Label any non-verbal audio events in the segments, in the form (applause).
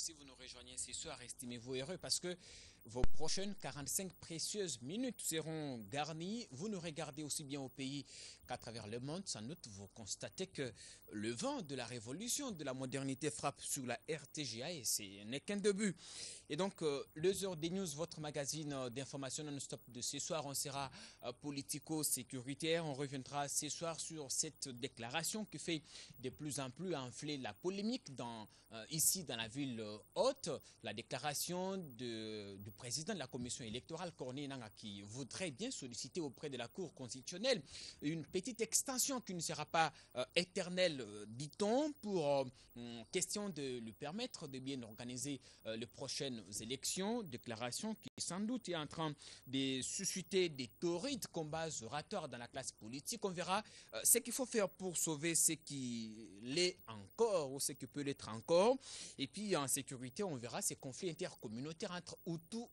si vous nous rejoignez ce soir, estimez-vous heureux parce que vos prochaines 45 précieuses minutes seront garnies. Vous nous regardez aussi bien au pays qu'à travers le monde. Sans doute, vous constatez que le vent de la révolution, de la modernité frappe sur la RTGA et ce n'est qu'un début. Et donc, euh, les heures des news, votre magazine euh, d'information non-stop de ce soir, on sera euh, politico-sécuritaire. On reviendra ce soir sur cette déclaration qui fait de plus en plus enfler la polémique dans, ici dans la ville haute. La déclaration de, du président de la commission électorale, Corné Nanga, qui voudrait bien solliciter auprès de la Cour constitutionnelle une petite extension qui ne sera pas éternelle, dit-on, pour question de lui permettre de bien organiser les prochaines élections, déclaration qui sans doute est en train de susciter des torrides combats oratoires dans la classe politique. On verra euh, ce qu'il faut faire pour sauver ce qui l'est encore ou ce qui peut l'être encore. Et puis en sécurité, on verra ces conflits intercommunautaires entre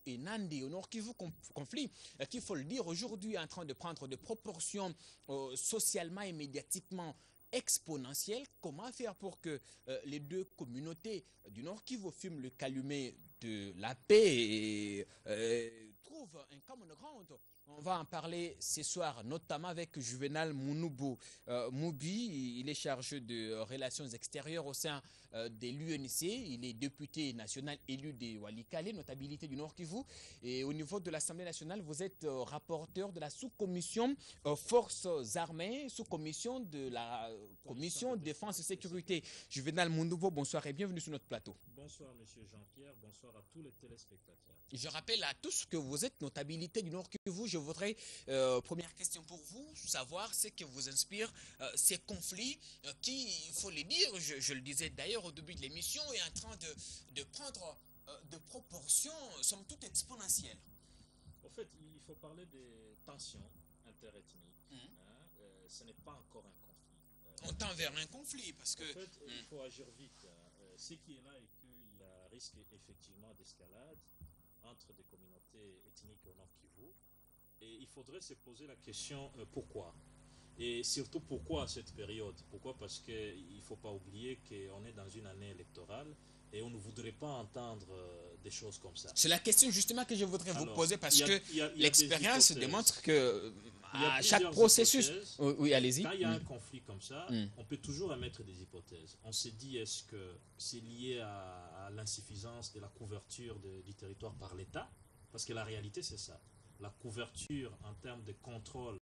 Et Nandi au Nord Kivu, conflit euh, qu'il faut le dire aujourd'hui en train de prendre des proportions euh, socialement et médiatiquement exponentielles. Comment faire pour que les deux communautés du Nord Kivu fument le calumet de la paix et euh, trouve un common ground on va en parler ce soir, notamment avec Juvenal Mounoubou euh, Moubi. Il est chargé de relations extérieures au sein euh, de l'UNC. Il est député national élu de Walikale, notabilité du Nord Kivu. Et au niveau de l'Assemblée nationale, vous êtes euh, rapporteur de la sous-commission Forces armées, sous-commission de la commission Défense et Sécurité. Juvenal Mounoubou, bonsoir et bienvenue sur notre plateau. Bonsoir, monsieur Jean-Pierre. Bonsoir à tous les téléspectateurs. Je rappelle à tous que vous êtes notabilité du Nord Kivu. Je voudrais, euh, première question pour vous, savoir ce que vous inspire euh, ces conflits euh, qui, il faut le dire, je, le disais d'ailleurs au début de l'émission, est en train de, prendre de proportions, somme toute, exponentielles. En fait, il faut parler des tensions interethniques. Mmh. Hein, ce n'est pas encore un conflit. On tend vers un conflit parce que... En fait, il mmh. faut agir vite. Hein. ce qui est là est qu'il y a risque effectivement d'escalade entre des communautés ethniques au Nord Kivu et il faudrait se poser la question euh, pourquoi? Et surtout pourquoi cette période? Pourquoi? Parce qu'il ne faut pas oublier qu'on est dans une année électorale et on ne voudrait pas entendre euh, des choses comme ça. C'est la question justement que je voudrais vous poser parce que l'expérience démontre que à chaque processus. Oui, allez-y. Quand il y a un mm. conflit comme ça, mm. on peut toujours émettre des hypothèses. On se dit est-ce que c'est lié à, l'insuffisance de la couverture du territoire par l'État? Parce que la réalité, c'est ça la couverture en termes de contrôle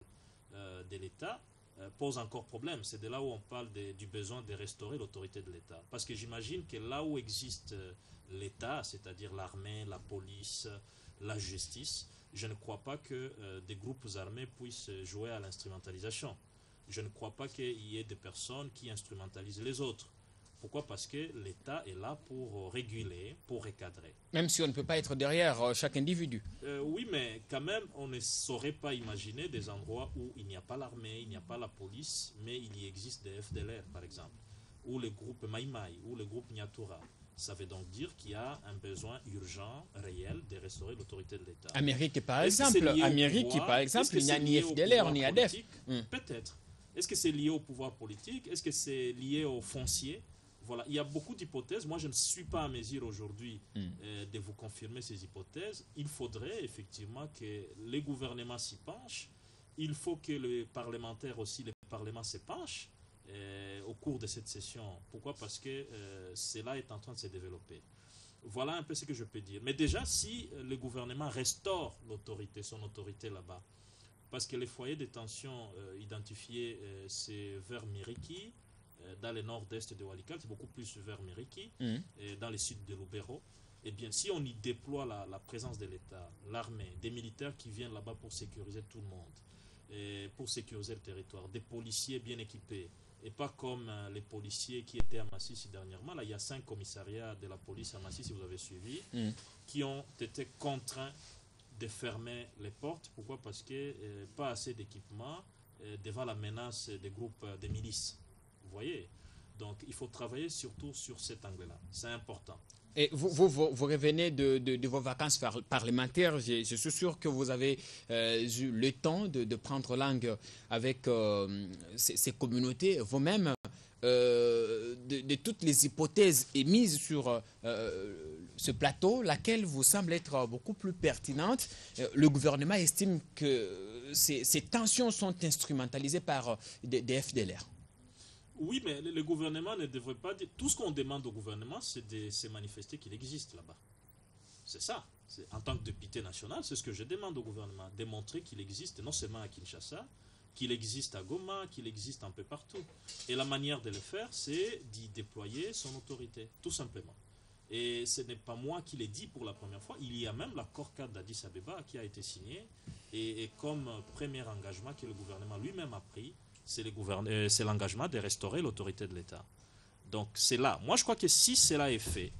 euh, de l'État euh, pose encore problème. C'est de là où on parle du besoin de restaurer l'autorité de l'État. Parce que j'imagine que là où existe euh, l'État, c'est-à-dire l'armée, la police, la justice, je ne crois pas que des groupes armés puissent jouer à l'instrumentalisation. Je ne crois pas qu'il y ait des personnes qui instrumentalisent les autres. Pourquoi Parce que l'État est là pour réguler, pour recadrer. Même si on ne peut pas être derrière euh, chaque individu. Euh, oui, mais quand même, on ne saurait pas imaginer des endroits où il n'y a pas l'armée, il n'y a pas la police, mais il y existe des FDLR, par exemple, ou le groupe Maïmaï, ou le groupe Nyatura. Ça veut donc dire qu'il y a un besoin urgent, réel, de restaurer l'autorité de l'État. Amérique, par exemple, Amérique, par exemple, il n'y a ni FDLR ni ADF. Hmm. Peut-être. Est-ce que c'est lié au pouvoir politique? Est-ce que c'est lié au foncier? Voilà, il y a beaucoup d'hypothèses. Moi, je ne suis pas à mesure aujourd'hui hmm. euh, de vous confirmer ces hypothèses. Il faudrait effectivement que les gouvernements s'y penchent. Il faut que les parlementaires aussi, les parlements se penchent euh, au cours de cette session. Pourquoi? Parce que euh, cela est en train de se développer. Voilà un peu ce que je peux dire. Mais déjà, si le gouvernement restaure l'autorité, son autorité là-bas, parce que les foyers de tension identifiés, c'est vers Miriki, dans le nord-est de Walikal, c'est beaucoup plus vers Meriki, mm. et dans le sud de Lubero. Eh bien, si on y déploie la, présence de l'État, l'armée, des militaires qui viennent là-bas pour sécuriser tout le monde, et pour sécuriser le territoire, des policiers bien équipés, et pas comme euh, les policiers qui étaient à Massy dernièrement. Là, il y a cinq commissariats de la police à Massy, si vous avez suivi, mm. qui ont été contraints de fermer les portes. Pourquoi? Parce que euh, pas assez d'équipement devant la menace des groupes de milices. Donc il faut travailler surtout sur cet angle-là. C'est important. Et vous, revenez de, vos vacances parlementaires. Je, suis sûr que vous avez euh, eu le temps de, prendre langue avec euh, ces, communautés vous-même. de, toutes les hypothèses émises sur ce plateau, laquelle vous semble être beaucoup plus pertinente Le gouvernement estime que ces, tensions sont instrumentalisées par des FDLR. Oui, mais le, gouvernement ne devrait pas dire. Tout ce qu'on demande au gouvernement, c'est de se manifester qu'il existe là-bas. C'est ça. En tant que député national, c'est ce que je demande au gouvernement. Démontrer qu'il existe non seulement à Kinshasa, qu'il existe à Goma, qu'il existe un peu partout. Et la manière de le faire, c'est d'y déployer son autorité, tout simplement. Et ce n'est pas moi qui l'ai dit pour la première fois. Il y a même l'accord cadre d'Addis Abeba qui a été signé. Et, et, comme premier engagement que le gouvernement lui-même a pris, c'est l'engagement de restaurer l'autorité de l'État. Donc c'est là. Moi je crois que si cela est fait,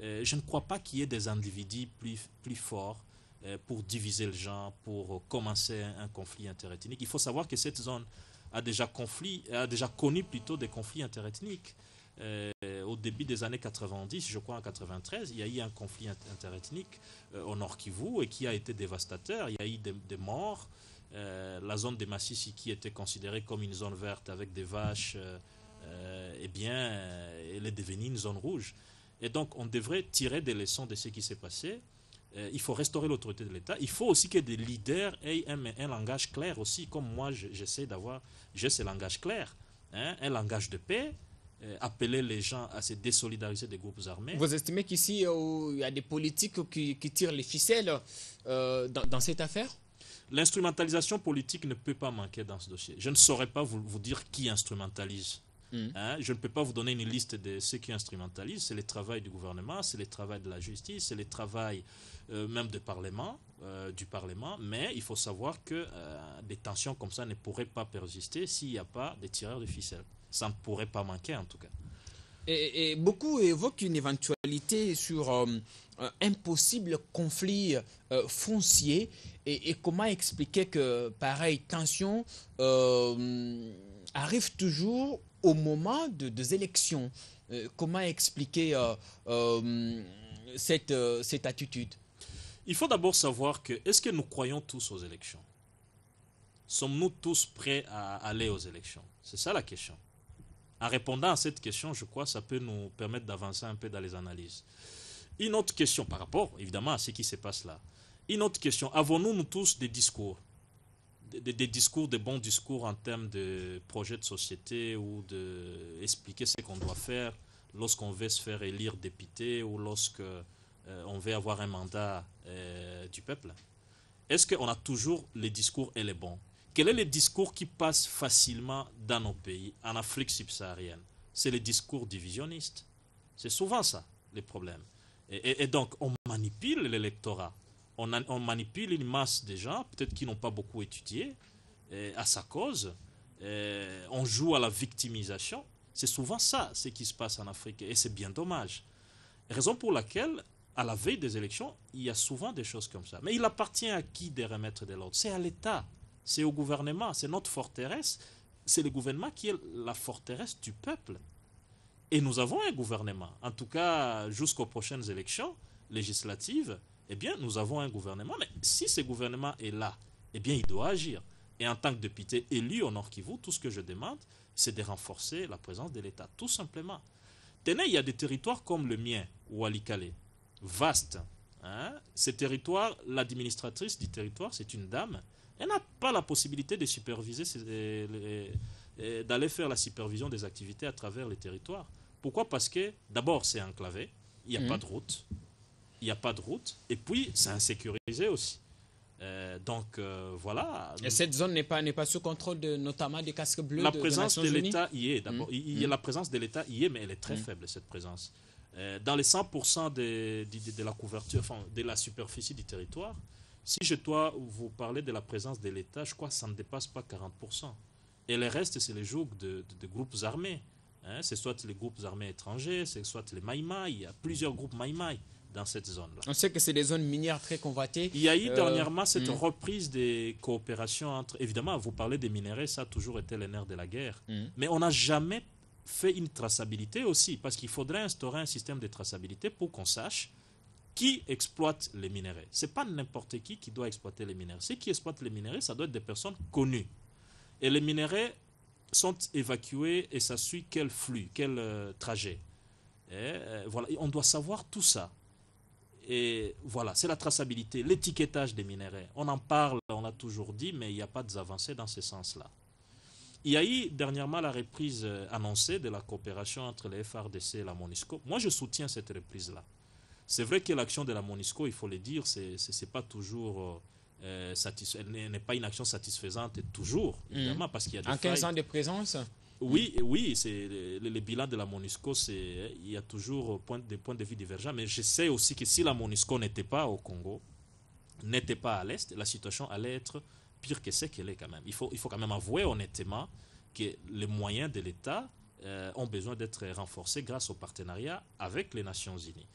euh, je ne crois pas qu'il y ait des individus plus, plus forts euh, pour diviser le genre, pour commencer un, conflit interethnique. Il faut savoir que cette zone a déjà, conflit, a déjà connu plutôt des conflits interethniques. au début des années 90, je crois en 93, il y a eu un conflit interethnique au Nord Kivu et qui a été dévastateur. Il y a eu des morts. Euh, la zone de Massissi qui était considérée comme une zone verte avec des vaches, euh, euh, eh bien, elle est devenue une zone rouge. Et donc, on devrait tirer des leçons de ce qui s'est passé. il faut restaurer l'autorité de l'État. Il faut aussi que des leaders aient un, langage clair aussi, comme moi, j'essaie d'avoir, j'ai ce langage clair, hein, un langage de paix, appeler les gens à se désolidariser des groupes armés. Vous estimez qu'ici, il y a des politiques qui, tirent les ficelles dans, cette affaire? L'instrumentalisation politique ne peut pas manquer dans ce dossier. Je ne saurais pas vous, vous dire qui instrumentalise. Hmm. Hein, je ne peux pas vous donner une liste de ceux qui instrumentalisent. C'est le travail du gouvernement, c'est le travail de la justice, c'est le travail euh, même du Parlement, euh, du Parlement. Mais il faut savoir que euh, des tensions comme ça ne pourraient pas persister s'il n'y a pas des tireurs de ficelle. Ça ne pourrait pas manquer en tout cas. Et, beaucoup évoquent une éventualité sur un possible conflit foncier. Et, comment expliquer que pareille tension euh, arrive toujours au moment de, des élections? Euh, Comment expliquer euh, cette, cette attitude? Il faut d'abord savoir que est-ce que nous croyons tous aux élections? Sommes-nous tous prêts à aller aux élections? C'est ça la question. En répondant à cette question, je crois que ça peut nous permettre d'avancer un peu dans les analyses. Une autre question par rapport, évidemment, à ce qui se passe là. Une autre question, avons-nous nous tous des discours? Des, discours, des bons discours en termes de projets de société ou d'expliquer ce qu'on doit faire lorsqu'on veut se faire élire député ou lorsqu'on euh, veut avoir un mandat euh, du peuple? Est-ce qu'on a toujours les discours et les bons? Quel est le discours qui passe facilement dans nos pays, en Afrique subsaharienne? C'est le discours divisionniste. C'est souvent ça, les problèmes. et donc, on manipule l'électorat on, manipule une masse de gens, peut-être qui n'ont pas beaucoup étudié, eh, à sa cause. Eh, on joue à la victimisation. C'est souvent ça, ce qui se passe en Afrique, et c'est bien dommage. Raison pour laquelle, à la veille des élections, il y a souvent des choses comme ça. Mais il appartient à qui de remettre de l'ordre? C'est à l'État, c'est au gouvernement, c'est notre forteresse. C'est le gouvernement qui est la forteresse du peuple. Et nous avons un gouvernement, en tout cas jusqu'aux prochaines élections législatives eh bien, nous avons un gouvernement. Mais si ce gouvernement est là, eh bien, il doit agir. Et en tant que député élu au Nord Kivu, tout ce que je demande, c'est de renforcer la présence de l'État, tout simplement. Tenez, il y a des territoires comme le mien, ou Alikale, vastes. Hein? Ces territoires, l'administratrice du territoire, c'est une dame. Elle n'a pas la possibilité de superviser, d'aller faire la supervision des activités à travers les territoires. Pourquoi? Parce que, d'abord, c'est enclavé, il n'y a mmh. pas de route il n'y a pas de route, et puis c'est insécurisé aussi. Euh, donc euh, voilà. Et cette zone n'est pas, pas sous contrôle de, notamment des casques bleus La présence de, l'État y est d'abord. Mmh. la présence de l'État y est, mais elle est très mmh. faible cette présence. Euh, dans les 100% de, de, la couverture, enfin, de la superficie du territoire, si je dois vous parler de la présence de l'État, je crois que ça ne dépasse pas 40%. Et le reste, c'est les jougs de, groupes armés. Hein. c'est soit les groupes armés étrangers, c'est soit les Maïmaï. Il y a plusieurs groupes Maïmaï dans cette zone-là. On sait que c'est des zones minières très convoitées. Il y a eu euh, dernièrement cette hmm. reprise des coopérations entre... Évidemment, vous parlez des minéraux, ça a toujours été le nerf de la guerre. Hmm. Mais on n'a jamais fait une traçabilité aussi, parce qu'il faudrait instaurer un système de traçabilité pour qu'on sache qui exploite les minéraux. Ce n'est pas n'importe qui qui doit exploiter les minéraux. Ceux qui exploitent les minéraux, ça doit être des personnes connues. Et les minéraux, sont évacués et ça suit quel flux, quel trajet. voilà, on doit savoir tout ça. Et voilà, c'est la traçabilité, l'étiquetage des minéraux. On en parle, on l'a toujours dit, mais il n'y a pas d'avancée dans ce sens-là. Il y a eu dernièrement la reprise euh, annoncée de la coopération entre les FRDC et la MONUSCO. Moi, je soutiens cette reprise-là. C'est vrai que l'action de la MONUSCO, il faut le dire, c'est n'est pas toujours euh, euh n'est pas une action satisfaisante toujours, mmh. évidemment, parce qu'il y a des En 15 ans de présence oui, oui, c'est le, bilan de la MONUSCO, c'est il y a toujours point, des points de vue divergents, mais je sais aussi que si la MONUSCO n'était pas au Congo, n'était pas à l'est, la situation allait être pire que ce qu'elle est quand même. Il faut, il faut quand même avouer honnêtement que les moyens de l'État euh, ont besoin d'être renforcés grâce au partenariat avec les Nations Unies.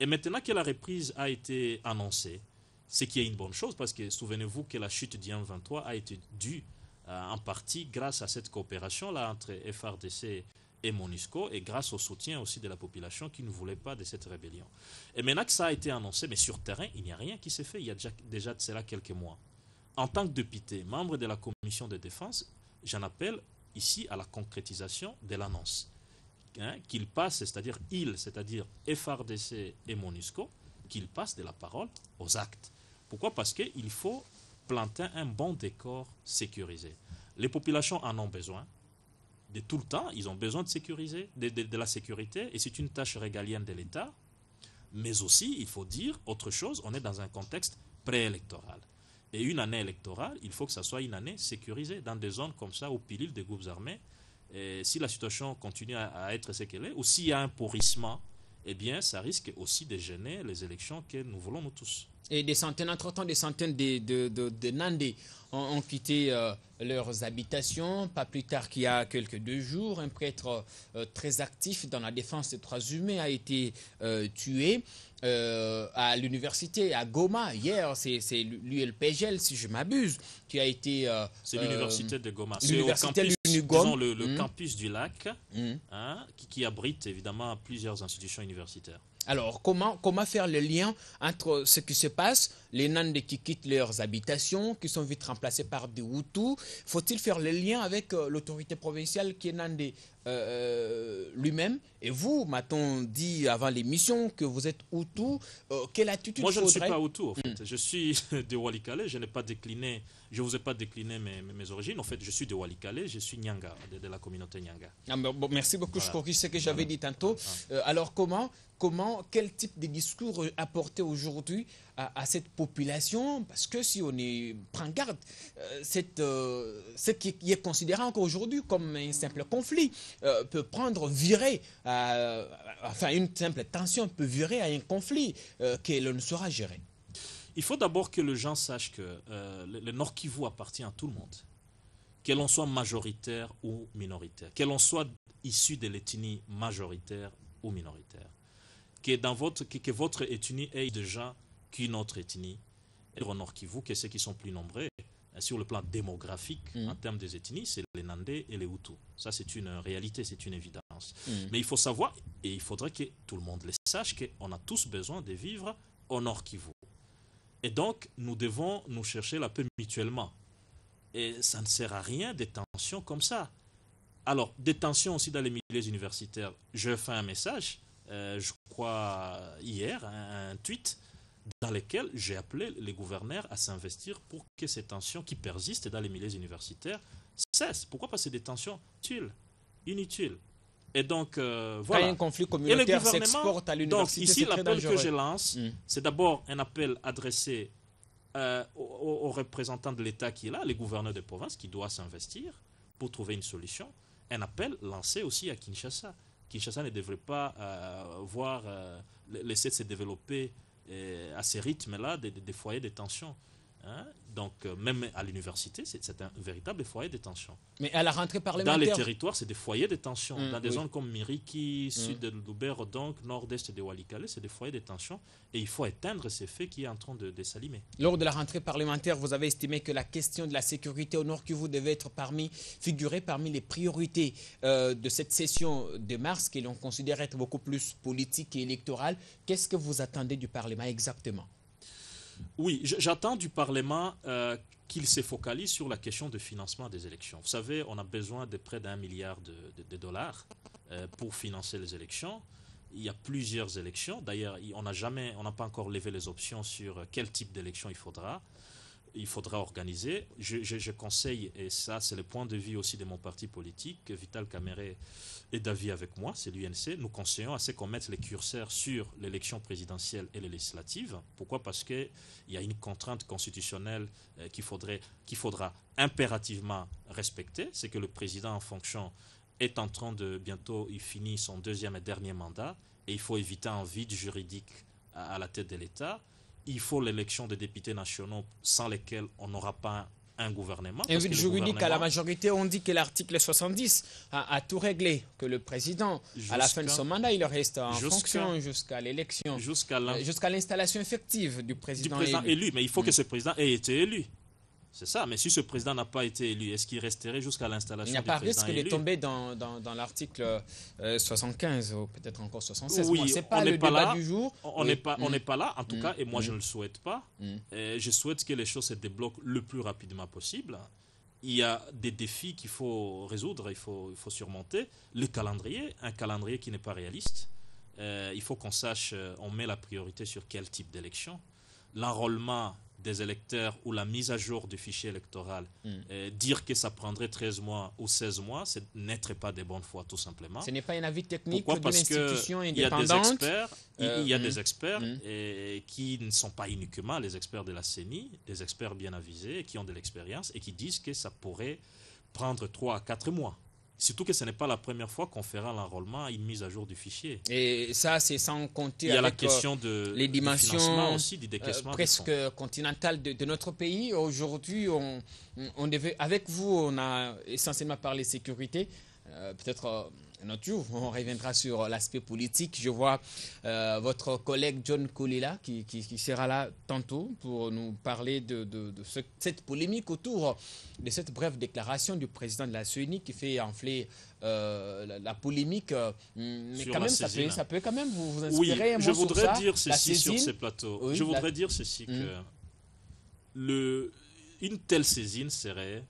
Et maintenant que la reprise a été annoncée, ce qui est une bonne chose parce que souvenez-vous que la chute du 23 a été due euh, en partie grâce à cette coopération-là entre FRDC et MONUSCO et grâce au soutien aussi de la population qui ne voulait pas de cette rébellion. Et maintenant que ça a été annoncé, mais sur terrain, il n'y a rien qui s'est fait. Il y a déjà, déjà de cela quelques mois. En tant que député, membre de la commission de défense, j'en appelle ici à la concrétisation de l'annonce. Hein, qu'il passe, c'est-à-dire il, c'est-à-dire FRDC et MONUSCO, qu'il passe de la parole aux actes. Pourquoi? Parce qu'il faut planter un bon décor sécurisé. Les populations en ont besoin. De tout le temps, ils ont besoin de sécuriser, de, la sécurité, et c'est une tâche régalienne de l'État. Mais aussi, il faut dire autre chose, on est dans un contexte préélectoral. Et une année électorale, il faut que ça soit une année sécurisée dans des zones comme ça où pilule des groupes armés. Et si la situation continue à, être ce qu'elle est, ou s'il y a un pourrissement, eh bien, ça risque aussi de gêner les élections que nous voulons nous tous. Et des centaines, entre-temps, des centaines de, de, de, Nandés ont, quitté euh, leurs habitations. Pas plus tard qu'il y a quelques deux jours, un prêtre euh, très actif dans la défense des droits humains a été euh, tué. à l'université à Goma hier, c'est l'ULPGL si je m'abuse, qui a été. c'est l'université de Goma. C'est au campus, disons, le, le hmm. campus du lac, hmm. hein, qui, qui, abrite évidemment plusieurs institutions universitaires. Alors, comment, comment faire le lien entre ce qui se passe, les Nandés qui quittent leurs habitations, qui sont vite remplacés par des Hutus Faut-il faire le lien avec euh, l'autorité provinciale qui est Nandé euh, euh, lui-même? Et vous, m'a-t-on dit avant l'émission que vous êtes Hutu Quelle attitude Moi, je ne suis pas Hutu, en fait. Hmm. Je suis (laughs) de Walikale. Je n'ai pas décliné, je vous ai pas décliné mes, mes, origines. En fait, je suis de Walikale. Je suis Nyanga, de, la communauté Nyanga. Ah, bon, merci beaucoup. Je corrige ce que j'avais dit tantôt. alors, comment comment, quel type de discours apporter aujourd'hui à, cette population Parce que si on est, prend garde, euh, euh, ce qui, est considéré encore aujourd'hui comme un simple conflit euh, peut prendre, virer, enfin une simple tension peut virer à un conflit que l'on ne saura gérer. Il faut d'abord que les gens sachent que le Nord Kivu appartient à tout le monde, que l'on soit majoritaire ou minoritaire, que l'on soit issu de l'ethnie majoritaire ou minoritaire que, dans votre, que, votre ethnie ait déjà qu'une autre ethnie au Nord Kivu, que ceux qui sont plus nombreux euh, sur le plan démographique mm. en termes des ethnies, c'est les Nandais et les Hutus. Ça, c'est une réalité, c'est une évidence. Mm. Mais il faut savoir, et il faudrait que tout le monde le sache, qu'on a tous besoin de vivre au Nord Kivu. Et donc, nous devons nous chercher la paix mutuellement. Et ça ne sert à rien des tensions comme ça. Alors, des tensions aussi dans les milieux universitaires. Je fais un message euh, je crois, hier, un, tweet dans lequel j'ai appelé les gouverneurs à s'investir pour que ces tensions qui persistent dans les milieux universitaires cessent. Pourquoi pas des tensions utiles, inutiles et donc, euh, voilà. Quand un conflit communautaire s'exporte à l'université, Donc, ici, l'appel que je lance, mm. c'est d'abord un appel adressé euh, aux, représentants de l'État qui est là, les gouverneurs de province, qui doivent s'investir pour trouver une solution. Un appel lancé aussi à Kinshasa. Kinshasa ne devrait pas euh, voir, euh, laisser se développer à ces rythmes-là des, des, foyers de tension. Hein? Donc, euh, même à l'université, c'est un véritable foyer de tension. Mais à la rentrée parlementaire Dans les territoires, c'est des foyers de tension. Mmh, dans des zones comme Miriki, mmh. sud de Loubert, donc nord-est de Walikale, c'est des foyers de tension. Et il faut éteindre ces faits qui est en train de, de s'allumer. Lors de la rentrée parlementaire, vous avez estimé que la question de la sécurité au Nord Kivu devait être parmi, figurer parmi les priorités euh, de cette session de mars, que l'on considère être beaucoup plus politique et électorale. Qu'est-ce que vous attendez du Parlement exactement? Oui, j'attends du Parlement euh, qu'il se focalise sur la question de financement des élections. Vous savez, on a besoin de près d'un milliard de, dollars euh, pour financer les élections. Il y a plusieurs élections. D'ailleurs, on n'a jamais, on n'a pas encore levé les options sur quel type d'élection il faudra il faudra organiser. Je, conseille, et ça c'est le point de vue aussi de mon parti politique, Vital Caméré est d'avis avec moi, c'est l'UNC, nous conseillons à ce qu'on mette les curseurs sur l'élection présidentielle et les législatives. Pourquoi? Parce qu'il y a une contrainte constitutionnelle euh, qu'il faudra impérativement respecter, c'est que le président en fonction est en train de, bientôt, il finit son deuxième et dernier mandat, et il faut éviter un vide juridique à la tête de l'État il faut l'élection des députés nationaux sans lesquels on n'aura pas un gouvernement. Et le juridique à la majorité, on dit que l'article 70 a, tout réglé, que le président, à la fin de son mandat, il reste en fonction jusqu'à l'élection, jusqu'à l'installation effective du président, élu. Mais il faut que mm. ce président ait été élu. C'est ça, mais si ce président n'a pas été élu, est-ce qu'il resterait jusqu'à l'installation du président Il n'y a pas risque de tomber dans, dans, l'article 75 euh, ou peut-être encore 76. Oui, pas le débat là, du jour. On n'est pas, on mm. pas là, en tout mm. cas, et moi je mm. ne le souhaite pas. je souhaite que les choses se débloquent le plus rapidement possible. Il y a des défis qu'il faut résoudre, il faut, il faut surmonter. Le calendrier, un calendrier qui n'est pas réaliste. Euh, il faut qu'on sache, euh, on met la priorité sur quel type d'élection. L'enrôlement des électeurs ou la mise à jour du fichier électoral, hmm. euh, dire que ça prendrait 13 mois ou 16 mois, ce n'être pas de bonne foi, tout simplement. Ce n'est pas un avis technique d'une institution indépendante. Il y a des experts, il y a des experts et, qui ne sont pas uniquement les experts de la CENI, des experts bien avisés, qui ont de l'expérience et qui disent que ça pourrait prendre 3 à 4 mois. Surtout que ce n'est pas la première fois qu'on fera l'enrôlement une mise à jour du fichier. Et ça, c'est sans compter Il y a la question de, les dimensions aussi, du euh, presque continentales de, notre pays. Aujourd'hui, on, on devait, avec vous, on a essentiellement parlé sécurité. Euh, peut-être euh, notre jour, on reviendra sur l'aspect politique. Je vois euh, votre collègue John Kolila qui, sera là tantôt pour nous parler de, cette polémique autour de cette brève déclaration du président de la CENI qui fait enfler la, polémique. mais quand même, ça peut, quand même vous, inspirer. Oui, je voudrais dire ceci sur ces plateaux. je voudrais dire ceci que le, une telle saisine serait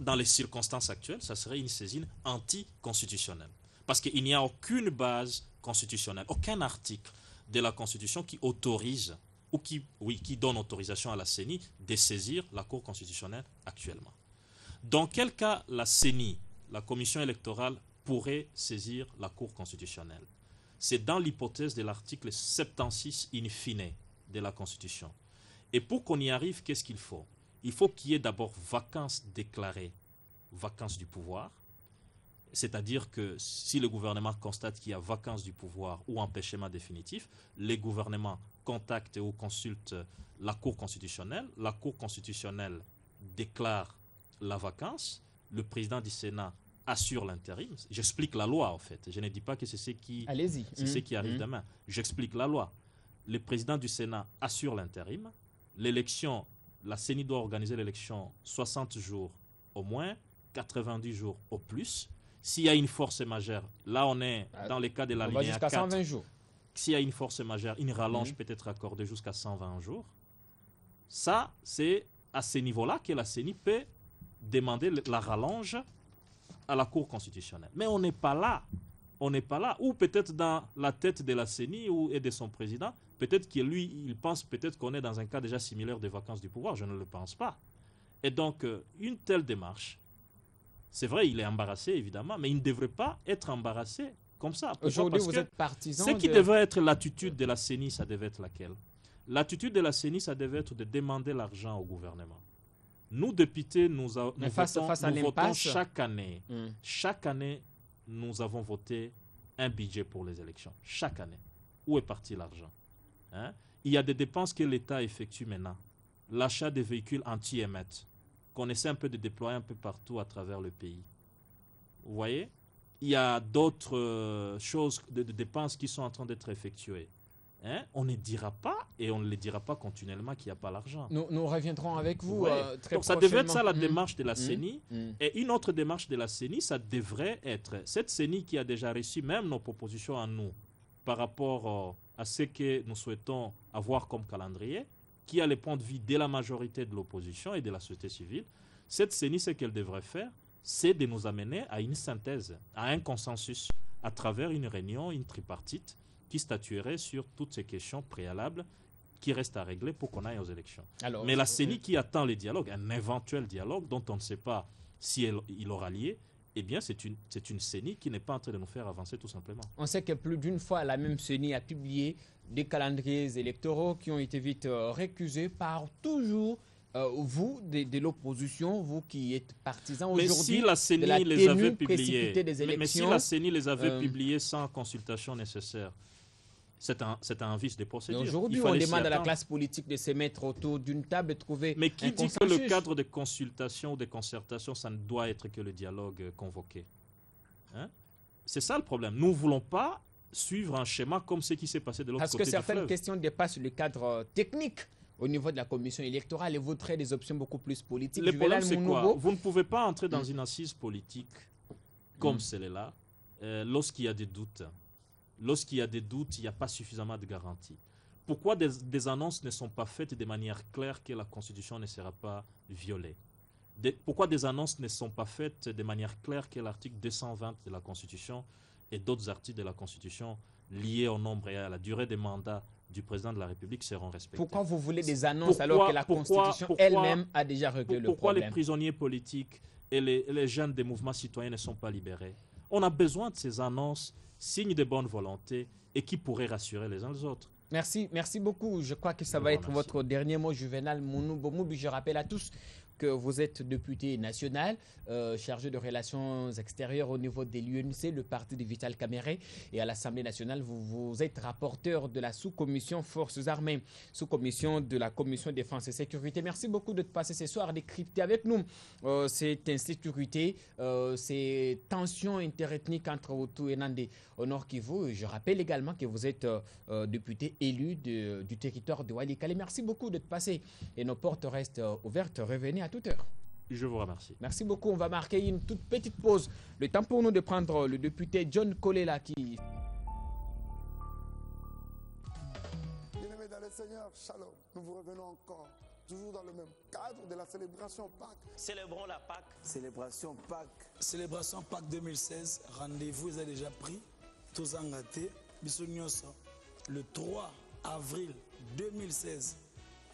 dans les circonstances actuelles, ça serait une saisine anticonstitutionnelle. Parce qu'il n'y a aucune base constitutionnelle, aucun article de la Constitution qui autorise ou qui, oui, qui donne autorisation à la CENI de saisir la Cour constitutionnelle actuellement. Dans quel cas la CENI, la Commission électorale, pourrait saisir la Cour constitutionnelle? C'est dans l'hypothèse de l'article 76 in fine de la Constitution. Et pour qu'on y arrive, qu'est-ce qu'il faut? Il faut qu'il y ait d'abord vacances déclarées, vacances du pouvoir. C'est-à-dire que si le gouvernement constate qu'il y a vacances du pouvoir ou empêchement définitif, les gouvernements contactent ou consultent la Cour constitutionnelle. La Cour constitutionnelle déclare la vacance. Le président du Sénat assure l'intérim. J'explique la loi, en fait. Je ne dis pas que c'est ce qui, c'est ce qui arrive mmh. demain. J'explique la loi. Le président du Sénat assure l'intérim. L'élection la CENI doit organiser l'élection 60 jours au moins, 90 jours au plus. S'il y a une force majeure, là on est ah, dans les cas de la ligne 4. 120 jours. S'il y a une force majeure, une rallonge mhm. peut être accordée jusqu'à 120 jours. Ça, c'est à ce niveau-là que la CENI peut demander la rallonge à la Cour constitutionnelle. Mais on n'est pas là. On n'est pas là. Ou peut-être dans la tête de la CENI ou, et de son président, Peut-être que lui, il pense peut-être qu'on est dans un cas déjà similaire des vacances du pouvoir. Je ne le pense pas. Et donc, euh, une telle démarche, c'est vrai, il est embarrassé, évidemment, mais il ne devrait pas être embarrassé comme ça. Aujourd'hui, vous êtes partisan. Ce qui devrait être l'attitude de la CENI, ça devait être laquelle? L'attitude de la CENI, ça devait être de demander l'argent au gouvernement. Nous, députés, nous, votons, chaque année. Hmm. Chaque année, nous avons voté un budget pour les élections. Chaque année. Où est parti l'argent? Hein? Il y a des dépenses que l'État effectue maintenant. L'achat des véhicules anti-émettes, qu'on essaie un peu de déployer un peu partout à travers le pays. Vous voyez? Il y a d'autres euh, choses, de, dépenses qui sont en train d'être effectuées. Hein? On ne dira pas, et on ne le dira pas continuellement qu'il n'y a pas l'argent. Nous, reviendrons avec vous euh, très Donc ça devrait être ça la mmh. démarche de la mmh. CENI. Mmh. Et une autre démarche de la CENI, ça devrait être cette CENI qui a déjà reçu même nos propositions à nous par rapport à ce que nous souhaitons avoir comme calendrier, qui a les points de vue de la majorité de l'opposition et de la société civile, cette CENI, ce qu'elle devrait faire, c'est de nous amener à une synthèse, à un consensus, à travers une réunion, une tripartite, qui statuerait sur toutes ces questions préalables qui restent à régler pour qu'on aille aux élections. Alors, Mais la euh, CENI qui attend les dialogues, un éventuel dialogue dont on ne sait pas si elle- il aura lié, eh bien c'est une, c'est une CENI qui n'est pas en train de nous faire avancer tout simplement. On sait que plus d'une fois, la même CENI a publié des calendriers électoraux qui ont été vite euh, récusés par toujours euh, vous, de, de l'opposition, vous qui êtes partisans Mais aujourd'hui. si la de la les avait publiés, des mais, mais si élections, la CENI les avait euh, publiés sans consultation nécessaire, c'est un, un vice de Mais procédure. Aujourd'hui, on demande à la classe politique de se mettre autour d'une table et trouver Mais qui un dit que consensus. le cadre de consultation ou de concertation, ça ne doit être que le dialogue euh, convoqué Hein? C'est ça le problème. Nous ne voulons pas suivre un schéma comme ce qui s'est passé de l'autre Parce côté que du certaines questions dépassent le cadre euh, technique au niveau de la commission électorale et voteraient des options beaucoup plus politiques. Le problème, c'est quoi? Vous ne pouvez pas entrer dans Mm. une assise politique comme Mm. celle-là euh, lorsqu'il y a des doutes. Lorsqu'il y a des doutes, il n'y a pas suffisamment de garanties. Pourquoi des, des annonces ne sont pas faites de manière claire que la Constitution ne sera pas violée? Des- Pourquoi des annonces ne sont pas faites de manière claire que l'article 220 de la Constitution et d'autres articles de la Constitution liés au nombre et à la durée des mandats du président de la République seront respectés? Pourquoi vous voulez des annonces Pourquoi- alors que la pourquoi- Constitution elle-même a déjà réglé pour- le pourquoi les problème? prisonniers politiques et les, et les jeunes des mouvements citoyens ne sont pas libérés? On a besoin de ces annonces, signes de bonne volonté et qui pourraient rassurer les uns les autres. Merci, merci beaucoup. Je crois que ça va être votre dernier mot, Juvenal. Je rappelle à tous que vous êtes député national, euh, chargé de relations extérieures au niveau de l'UNC, le parti de Vital Caméré. Et à l'Assemblée nationale, vous, êtes rapporteur de la sous-commission Forces armées, sous-commission de la commission défense et sécurité. Merci beaucoup de passer ce soir à décrypter avec nous euh, cette insécurité, euh, ces tensions interethniques entre Hutu et Nandé au Nord Kivu. Je rappelle également que vous êtes euh, député élu du territoire de Walikale. Merci beaucoup d'être passé et nos portes restent ouvertes. Revenez à toute heure. Je vous remercie. Merci beaucoup. On va marquer une toute petite pause. Le temps pour nous de prendre le député John Kolela qui Bien-aimés dans le Seigneur, shalom. Nous vous revenons encore, toujours dans le même cadre de la célébration Pâques. Célébrons la Pâque. Célébration Pâques. célébration Pâques 2016 rendez-vous eza déjà pris te biso nyonso le 3 avril 2016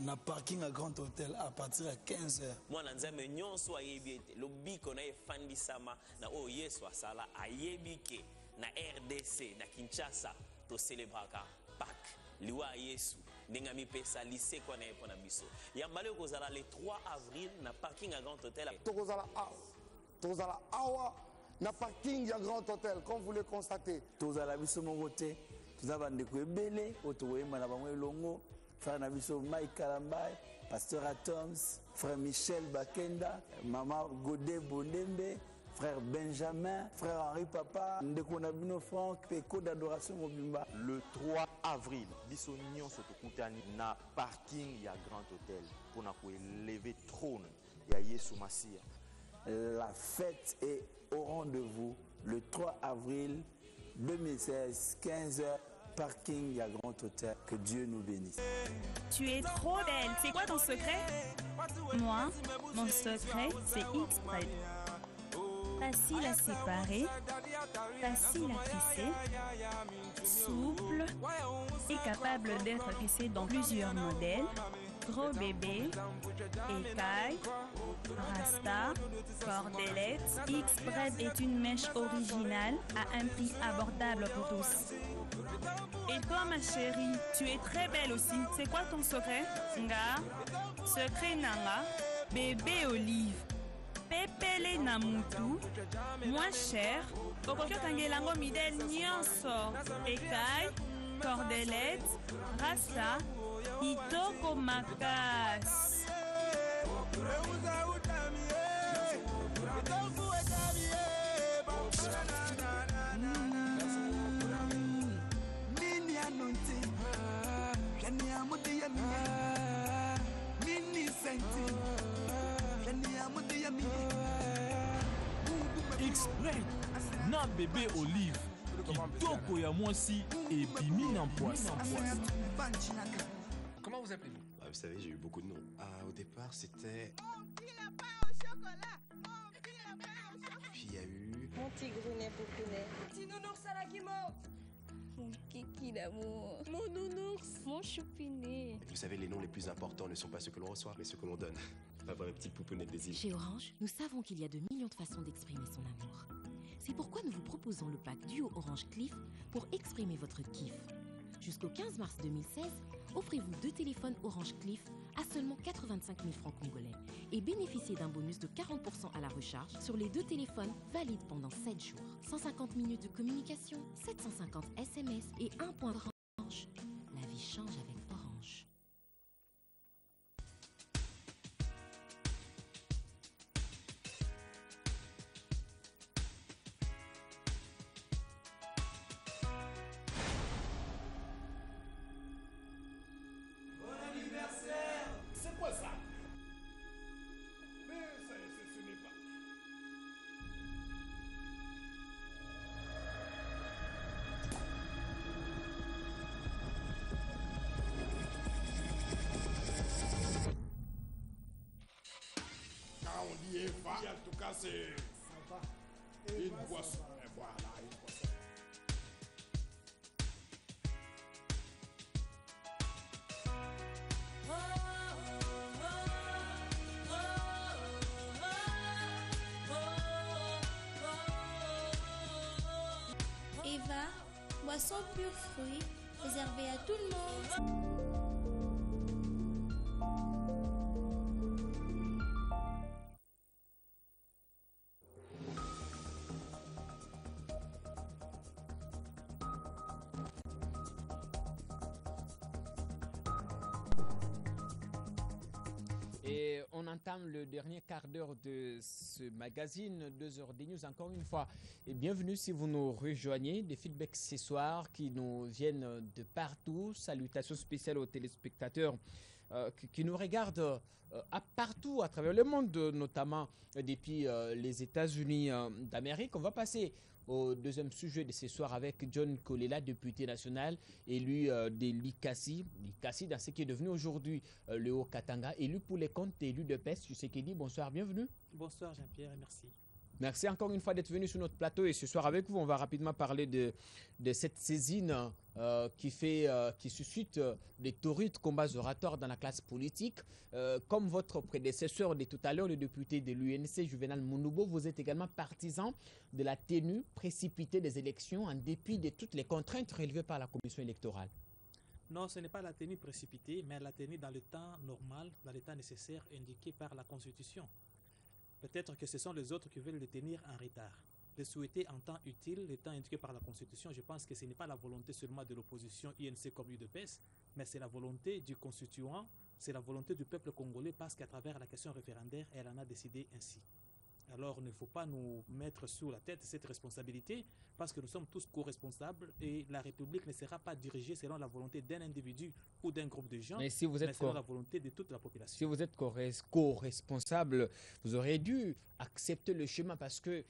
na parking à grand hôtel à partir ya 15 heures. Mwana nzambe nyonso ayebi ete lobiko na ye efandisama na oyo yesu asala ayebi ke na rdc na kinshasa toselebraka pâke liwa ya yesu ndenge amipesa lisekwa na ye mpo na biso. Yamba leo kozala le 3 avril na parking ya grand hôtel. Tokozala awa. Tokozala awa na parking ya Grand Hôtel, comme vous le constatez. tozala biso moko te toza bandeko ebele oyo tokoyemba na bango elongo frère na biso mike kalambai pasteur atoms frère michel bakenda mama gode bondembe frère benjamin frère henri papa ndeko na bino frank mpe code d'adoration mobimba. Le 3 avril biso nyonso tokutani na parking ya grand hôtel mpona koeleve trône. Ya yesu masiya la fête est au rendez-vous le 3 avril 2016 15h parking ya grand hôtel que dieu nous bénisse Tu es trop belle. C'est quoi ton secret? Moi, mon secret, c'est X-Spread. Facile à séparer, facile à tisser, souple et capable d'être tissé dans plusieurs modèles. Gros bébé, écaille, rasta, cordelette. X-Spread est une mèche originale à un prix abordable pour tous. Et toi, ma chérie, tu es très belle aussi. C'est quoi ton secret Nga, secret nanga, bébé olive. Pepele na mutu, moins cher. okoki okangela yango midele nyonso ekai cordelette rasta kitoko makasi X-Spread na bébé olive kitoko ya mwasi ebimi na mpwasa Comment vous appelez-vous? Ah, Vous savez, j'ai eu beaucoup de noms. Ah, au départ, c'était. Puis il y a eu. Mon tigrounet poucounet. Petit nounours à la guimauve. Mon kiki d'amour. Mon nounours. Mon choupinet. Vous savez, les noms les plus importants ne sont pas ceux que l'on reçoit, mais ceux que l'on donne. Pas vraie petite poupounette des îles. Chez Orange, nous savons qu'il y a de millions de façons d'exprimer son amour. C'est pourquoi nous vous proposons le pack Duo Orange Cliff pour exprimer votre kiff. Jusqu'au 15 mars 2016, offrez-vous deux téléphones Orange Cliff à seulement 85 000 francs congolais et bénéficiez d'un bonus de 40% à la recharge sur les deux téléphones valides pendant 7 jours. 150 minutes de communication, 750 SMS et un point boisson pur fruit, réservée à tout le monde. Quart d'heure de ce magazine 2 heures des news encore une fois. Et bienvenue si vous nous rejoignez. Des feedbacks ce soir qui nous viennent de partout. Salutations spéciales aux téléspectateurs euh, qui, nous regardent euh, partout à travers le monde, notamment euh, depuis les États-Unis d'Amérique. On va passer au deuxième sujet de ce soir avec John Kolela, député national, élu de l'ICASI, l'ICASI dans ce qui est devenu aujourd'hui le Haut-Katanga, élu pour les comptes élu de PES. Tu sais dit bonsoir, bienvenue. Bonsoir Jean-Pierre et merci. Merci encore une fois d'être venu sur notre plateau et ce soir avec vous, on va rapidement parler de, de cette saisine euh, qui, fait, euh, qui suscite euh, des torrides combats oratoires dans la classe politique. Comme votre prédécesseur de tout à l'heure, le député de l'UNC, Juvenal Mounoubo, vous êtes également partisan de la tenue précipitée des élections en dépit de toutes les contraintes relevées par la commission électorale. Non, ce n'est pas la tenue précipitée, mais la tenue dans le temps normal, dans le temps nécessaire indiqué par la Constitution. Peut-être que ce sont les autres qui veulent le tenir en retard. Le souhaiter en temps utile, le temps indiqué par la Constitution, je pense que ce n'est pas la volonté seulement de l'opposition INC comme UDPS, mais c'est la volonté du constituant, c'est la volonté du peuple congolais parce qu'à travers la question référendaire, elle en a décidé ainsi. Alors il ne faut pas nous mettre sous la tête cette responsabilité parce que nous sommes tous co-responsables et la République ne sera pas dirigée selon la volonté d'un individu ou d'un groupe de gens, Mais si vous êtes selon co- la volonté de toute la population. Si vous êtes co-res- co-responsable, vous auriez dû accepter le chemin parce que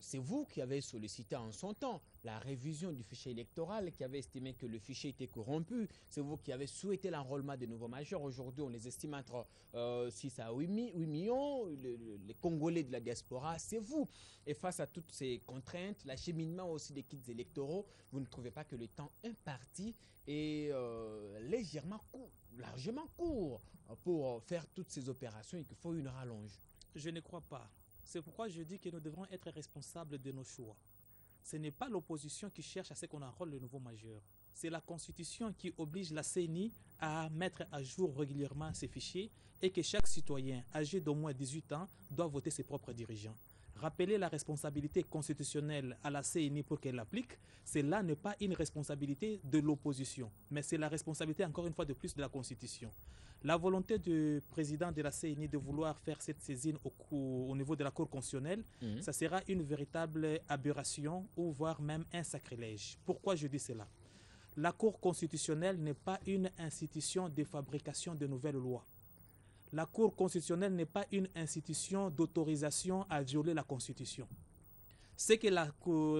c'est vous qui avez sollicité en son temps la révision du fichier électoral, qui avez estimé que le fichier était corrompu. C'est vous qui avez souhaité l'enrôlement des nouveaux majeurs. Aujourd'hui, on les estime entre euh, 6 à 8, mi- 8 millions. Le- le- les Congolais de la diaspora, c'est vous. Et face à toutes ces contraintes, l'acheminement aussi des kits électoraux, vous ne trouvez pas que le temps imparti est euh, légèrement court, largement court euh, pour faire toutes ces opérations et qu'il faut une rallonge Je ne crois pas. C'est pourquoi je dis que nous devrons être responsables de nos choix. Ce n'est pas l'opposition qui cherche à ce qu'on enrôle le nouveau majeur. C'est la Constitution qui oblige la CENI à mettre à jour régulièrement ses fichiers et que chaque citoyen âgé d'au moins 18 ans doit voter ses propres dirigeants. Rappeler la responsabilité constitutionnelle à la CENI pour qu'elle l'applique, cela n'est pas une responsabilité de l'opposition, mais c'est la responsabilité encore une fois de plus de la Constitution. La volonté du président de la CENI de vouloir faire cette saisine au niveau de la Cour constitutionnelle, Mhm. ça sera une véritable aberration ou voire même un sacrilège. Pourquoi je dis cela? La Cour constitutionnelle n'est pas une institution de fabrication de nouvelles lois. La Cour constitutionnelle n'est pas une institution d'autorisation à violer la Constitution. Ce que la,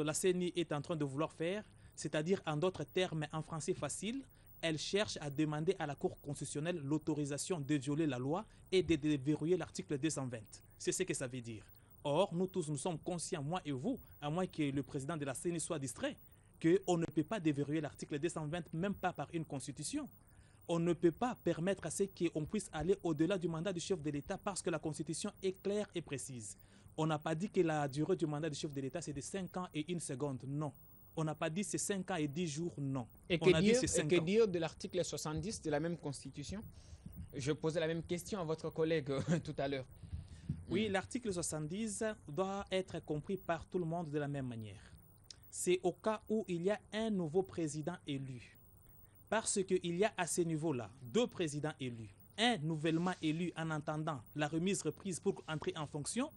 la CENI est en train de vouloir faire, c'est-à-dire en d'autres termes, en français facile, elle cherche à demander à la Cour constitutionnelle l'autorisation de violer la loi et de déverrouiller l'article 220. C'est ce que ça veut dire. Or, nous tous, nous sommes conscients, moi et vous, à moins que le président de la CENI soit distrait, qu'on ne peut pas déverrouiller l'article 220, même pas par une constitution. On ne peut pas permettre à ce qu'on puisse aller au-delà du mandat du chef de l'État parce que la constitution est claire et précise. On n'a pas dit que la durée du mandat du chef de l'État, c'est de 5 ans et une seconde. Non. On n'a pas dit c'est 5 ans et 10 jours. Non. Et On que a dire, c'est et cinq que ans. dire de l'article 70 de la même constitution? Je posais la même question à votre collègue euh, (laughs) tout à l'heure. Oui, l'article 70 doit être compris par tout le monde de la même manière. C'est au cas où il y a un nouveau président élu. Parce qu'il y a à ce niveau-là deux présidents élus. Un nouvellement élu en attendant la remise reprise pour entrer en fonction,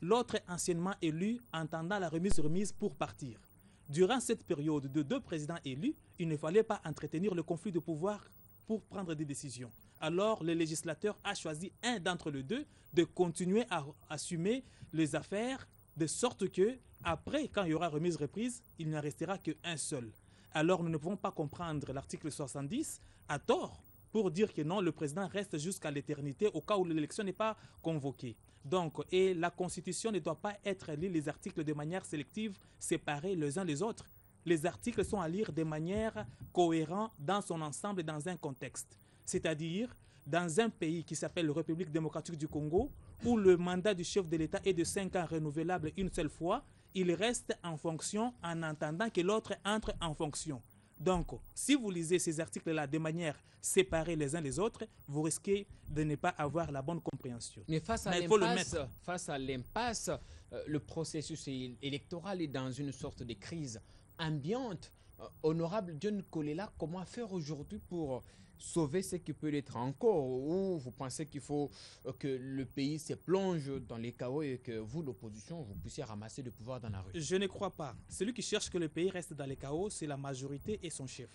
l'autre anciennement élu en attendant la remise remise pour partir. Durant cette période de deux présidents élus, il ne fallait pas entretenir le conflit de pouvoir pour prendre des décisions. Alors, le législateur a choisi un d'entre les deux de continuer à assumer les affaires de sorte que, après, quand il y aura remise reprise, il n'en restera qu'un seul. Alors, nous ne pouvons pas comprendre l'article 70 à tort pour dire que non, le président reste jusqu'à l'éternité au cas où l'élection n'est pas convoquée. Donc, et la Constitution ne doit pas être lue les articles de manière sélective, séparés les uns les autres. Les articles sont à lire de manière cohérente dans son ensemble et dans un contexte. C'est-à-dire, dans un pays qui s'appelle République démocratique du Congo, où le mandat du chef de l'État est de 5 ans renouvelable une seule fois, il reste en fonction en attendant que l'autre entre en fonction. Donc, si vous lisez ces articles-là de manière séparée les uns les autres, vous risquez de ne pas avoir la bonne compréhension. Mais face à l'impasse, mettre. face à l'impasse, euh, le processus électoral est dans une sorte de crise ambiante. Euh, honorable John Kolela, comment faire aujourd'hui pour sauver ce qui peut l'être encore Ou vous pensez qu'il faut euh, que le pays se plonge dans les chaos et que vous, l'opposition, vous puissiez ramasser le pouvoir dans la rue? Je ne crois pas. Celui qui cherche que le pays reste dans les chaos, c'est la majorité et son chef,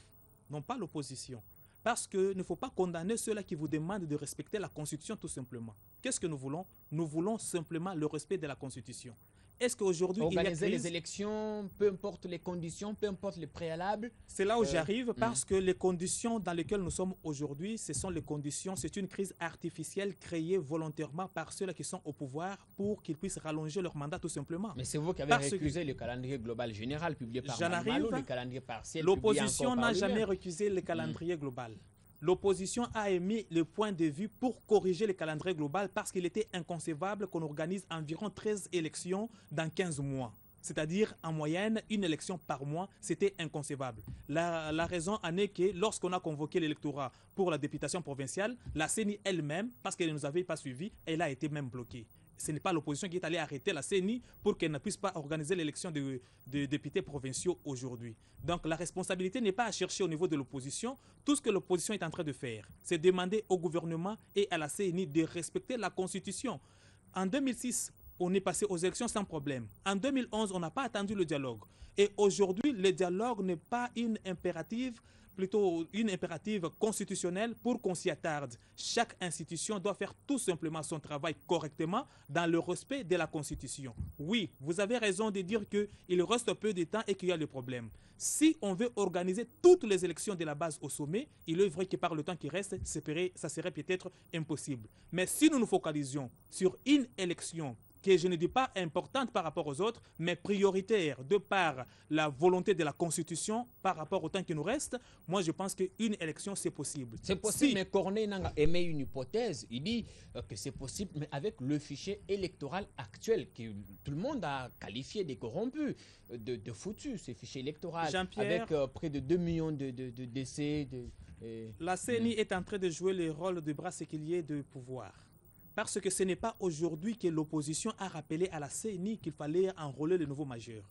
non pas l'opposition. Parce qu'il ne faut pas condamner ceux-là qui vous demandent de respecter la Constitution tout simplement. Qu'est-ce que nous voulons? Nous voulons simplement le respect de la Constitution. Est-ce qu'aujourd'hui, il y a Organiser crise? les élections, peu importe les conditions, peu importe les préalables. C'est là où Euh, j'arrive mm. parce que les conditions dans lesquelles nous sommes aujourd'hui, ce sont les conditions, c'est une crise artificielle créée volontairement par ceux-là qui sont au pouvoir pour qu'ils puissent rallonger leur mandat tout simplement. Mais c'est vous qui avez Parce que- récusé le calendrier global général publié par arrive. le calendrier partiel L'opposition n'a jamais récusé le calendrier global. L'opposition a émis le point de vue pour corriger le calendrier global parce qu'il était inconcevable qu'on organise environ 13 élections dans 15 mois. C'est-à-dire, en moyenne, une élection par mois, c'était inconcevable. La, raison en est que lorsqu'on a convoqué l'électorat pour la députation provinciale, la CENI elle-même, parce qu'elle ne nous avait pas suivis, elle a été même bloquée ce n'est pas l'opposition qui est allée arrêter la CENI pour qu'elle ne puisse pas organiser l'élection de, députés provinciaux aujourd'hui. Donc la responsabilité n'est pas à chercher au niveau de l'opposition. Tout ce que l'opposition est en train de faire, c'est demander au gouvernement et à la CENI de respecter la Constitution. En 2006, on est passé aux élections sans problème. En 2011, on n'a pas attendu le dialogue. Et aujourd'hui, le dialogue n'est pas une impérative plutôt une impérative constitutionnelle pour qu'on s'y attarde. Chaque institution doit faire tout simplement son travail correctement dans le respect de la Constitution. Oui, vous avez raison de dire qu'il reste peu de temps et qu'il y a le problème. Si on veut organiser toutes les élections de la base au sommet, il est vrai que par le temps qui reste, ça serait- peut-être impossible. Mais si nous nous focalisions sur une élection que je ne dis pas importante par rapport aux autres, mais prioritaire de par la volonté de la Constitution par rapport au temps qui nous reste, moi je pense qu'une élection c'est possible. C'est possible, mais Corneille Nanga émet une hypothèse. Il dit euh, que c'est possible, mais avec le fichier électoral actuel, que tout le monde a qualifié de corrompu, euh, de, de foutu, ce fichier électoral, avec euh, près de 2 millions de, de- de décès. et- La CENI est en train de jouer le rôle de bras séculier de pouvoir. Parce que ce n'est pas aujourd'hui que l'opposition a rappelé à la CENI qu'il fallait enrôler le nouveau majeur.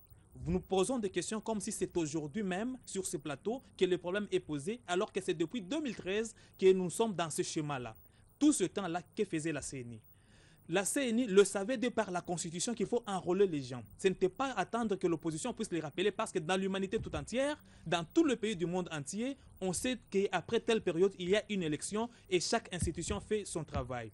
Nous posons des questions comme si c'est aujourd'hui même, sur ce plateau, que le problème est posé, alors que c'est depuis 2013 que nous sommes dans ce schéma-là. Tout ce temps-là, que faisait la CENI la CNI le savait de par la Constitution qu'il faut enrôler les gens. Ce n'était pas attendre que l'opposition puisse les rappeler parce que dans l'humanité tout entière, dans tout le pays du monde entier, on sait qu'après telle période, il y a une élection et chaque institution fait son travail.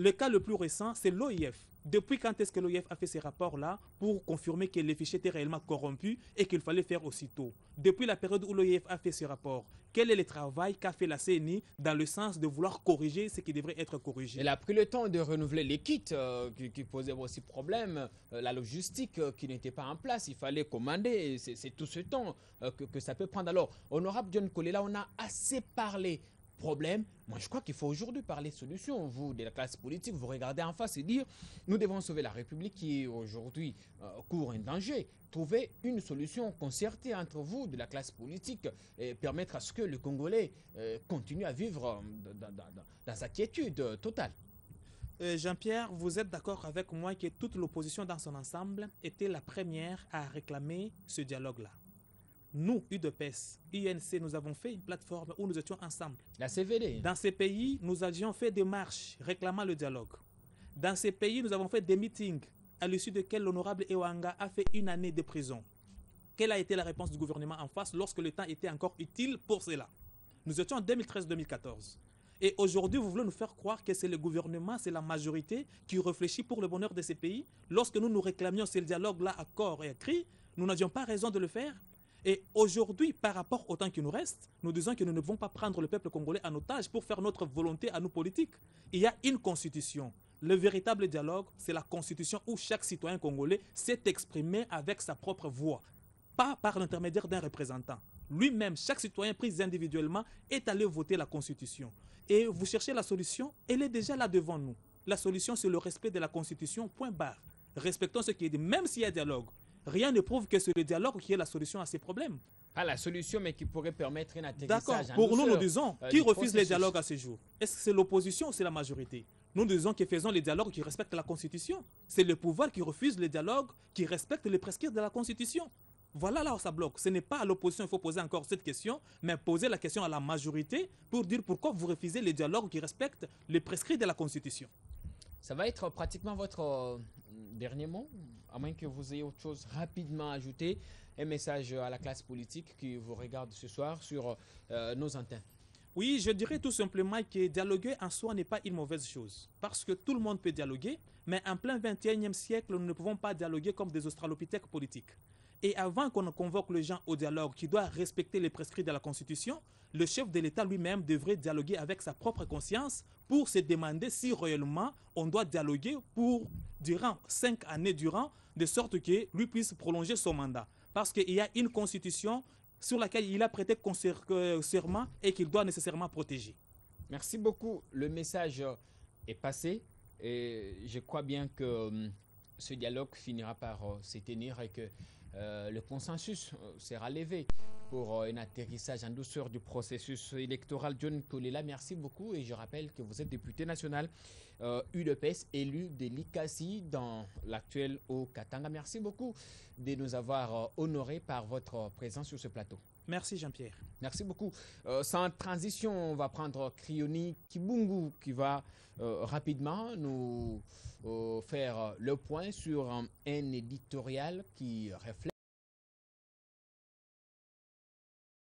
Le cas le plus récent, c'est l'OIF. Depuis quand est-ce que l'OIF a fait ces rapports-là pour confirmer que les fichiers étaient réellement corrompus et qu'il fallait faire aussitôt? Depuis la période où l'OIF a fait ces rapports, quel est le travail qu'a fait la CNI dans le sens de vouloir corriger ce qui devrait être corrigé? Elle a pris le temps de renouveler les kits euh, qui, posaient aussi problème, euh, la logistique euh, qui n'était pas en place, il fallait commander, c'est tout ce temps que, ça peut prendre. Alors, honorable John Kolela, on a assez parlé problème. Moi, je crois qu'il faut aujourd'hui parler de solutions. Vous, de la classe politique, vous regardez en face et dire nous devons sauver la République qui aujourd'hui euh, court un danger. Trouver une solution concertée entre vous, de la classe politique, et permettre à ce que le Congolais euh, continue à vivre dans, dans, dans, dans sa quiétude totale. Euh, Jean-Pierre, vous êtes d'accord avec moi que toute l'opposition dans son ensemble était la première à réclamer ce dialogue-là? Nous, UDPS, INC, nous avons fait une plateforme où nous étions ensemble. La CVD. Dans ces pays, nous avions fait des marches réclamant le dialogue. Dans ces pays, nous avons fait des meetings à l'issue desquels l'honorable Ewanga a fait une année de prison. Quelle a été la réponse du gouvernement en face lorsque le temps était encore utile pour cela? Nous étions en 2013-2014. Et aujourd'hui, vous voulez nous faire croire que c'est le gouvernement, c'est la majorité qui réfléchit pour le bonheur de ces pays? Lorsque nous nous réclamions ce dialogue-là à corps et à cri, nous n'avions pas raison de le faire? Et aujourd'hui, par rapport au temps qui nous reste, nous disons que nous ne devons pas prendre le peuple congolais en otage pour faire notre volonté à nous politiques. Il y a une constitution. Le véritable dialogue, c'est la constitution où chaque citoyen congolais s'est exprimé avec sa propre voix, pas par l'intermédiaire d'un représentant. Lui-même, chaque citoyen pris individuellement, est allé voter la constitution. Et vous cherchez la solution, elle est déjà là devant nous. La solution, c'est le respect de la constitution, point barre. Respectons ce qui est dit, même s'il y a dialogue rien ne prouve que c'est le dialogue qui est la solution à ces problèmes. Pas la solution, mais qui pourrait permettre un atterrissage. D'accord. Pour nous, nous disons euh, qui refuse les dialogues à ce jour? Est-ce que c'est l'opposition ou c'est la majorité? Nous disons que faisons les dialogues qui respectent la Constitution. C'est le pouvoir qui refuse les dialogues qui respectent les prescrits de la Constitution. Voilà là où ça bloque. Ce n'est pas à l'opposition qu'il faut poser encore cette question, mais poser la question à la majorité pour dire pourquoi vous refusez les dialogues qui respectent les prescrits de la Constitution. Ça va être pratiquement votre euh, dernier mot, à moins que vous ayez autre chose rapidement à ajouter, un message à la classe politique qui vous regarde ce soir sur euh, nos antennes. Oui, je dirais tout simplement que dialoguer en soi n'est pas une mauvaise chose, parce que tout le monde peut dialoguer, mais en plein 21e siècle, nous ne pouvons pas dialoguer comme des australopithèques politiques. Et avant qu'on convoque les gens au dialogue qui doit respecter les prescrits de la Constitution, le chef de l'État lui-même devrait dialoguer avec sa propre conscience pour se demander si réellement on doit dialoguer pour durant cinq années durant, de sorte que lui puisse prolonger son mandat. Parce qu'il y a une constitution sur laquelle il a prêté serment et qu'il doit nécessairement protéger. Merci beaucoup. Le message est passé et je crois bien que um, ce dialogue finira par uh, se tenir et que euh, le consensus sera levé pour un atterrissage en douceur du processus électoral. John Kolela, merci beaucoup et je rappelle que vous êtes député national euh, UDPS élu de l'ICASI dans l'actuel au Katanga. Merci beaucoup de nous avoir euh, honorés par votre présence sur ce plateau. Merci Jean-Pierre. Merci beaucoup. Euh, sans transition, on va prendre Krioni Kibungu qui va euh, rapidement nous euh, faire le point sur un, un éditorial qui reflète